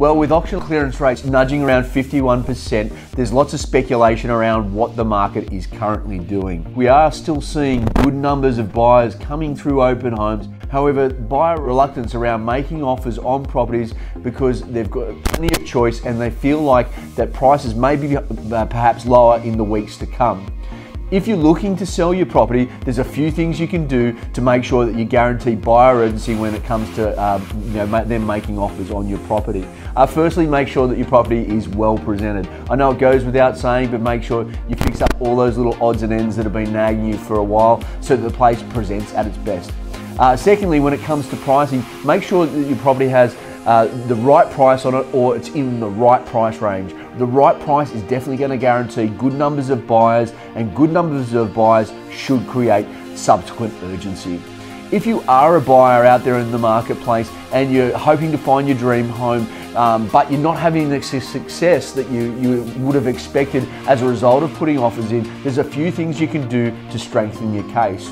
Well, with auction clearance rates nudging around 51%, there's lots of speculation around what the market is currently doing. We are still seeing good numbers of buyers coming through open homes. However, buyer reluctance around making offers on properties because they've got plenty of choice and they feel like that prices may be uh, perhaps lower in the weeks to come. If you're looking to sell your property, there's a few things you can do to make sure that you guarantee buyer urgency when it comes to um, you know, them making offers on your property. Uh, firstly, make sure that your property is well presented. I know it goes without saying, but make sure you fix up all those little odds and ends that have been nagging you for a while so that the place presents at its best. Uh, secondly, when it comes to pricing, make sure that your property has uh, the right price on it or it's in the right price range. The right price is definitely going to guarantee good numbers of buyers and good numbers of buyers should create subsequent urgency. If you are a buyer out there in the marketplace and you're hoping to find your dream home, um, but you're not having the success that you, you would have expected as a result of putting offers in, there's a few things you can do to strengthen your case.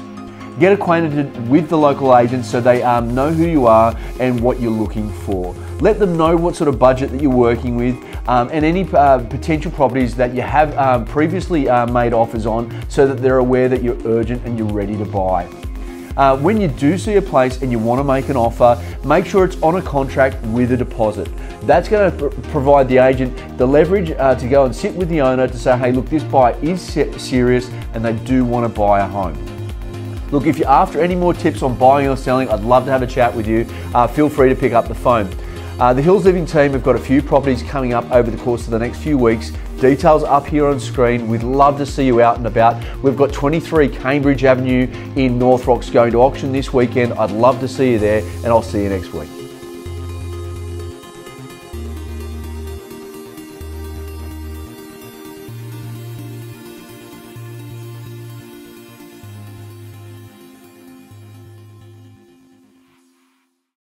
Get acquainted with the local agents so they um, know who you are and what you're looking for. Let them know what sort of budget that you're working with um, and any uh, potential properties that you have um, previously uh, made offers on so that they're aware that you're urgent and you're ready to buy. Uh, when you do see a place and you want to make an offer, make sure it's on a contract with a deposit. That's going to pr provide the agent the leverage uh, to go and sit with the owner to say, hey, look, this buyer is serious and they do want to buy a home. Look, if you're after any more tips on buying or selling, I'd love to have a chat with you. Uh, feel free to pick up the phone. Uh, the Hills Living team have got a few properties coming up over the course of the next few weeks. Details up here on screen. We'd love to see you out and about. We've got 23 Cambridge Avenue in North Rocks going to auction this weekend. I'd love to see you there, and I'll see you next week.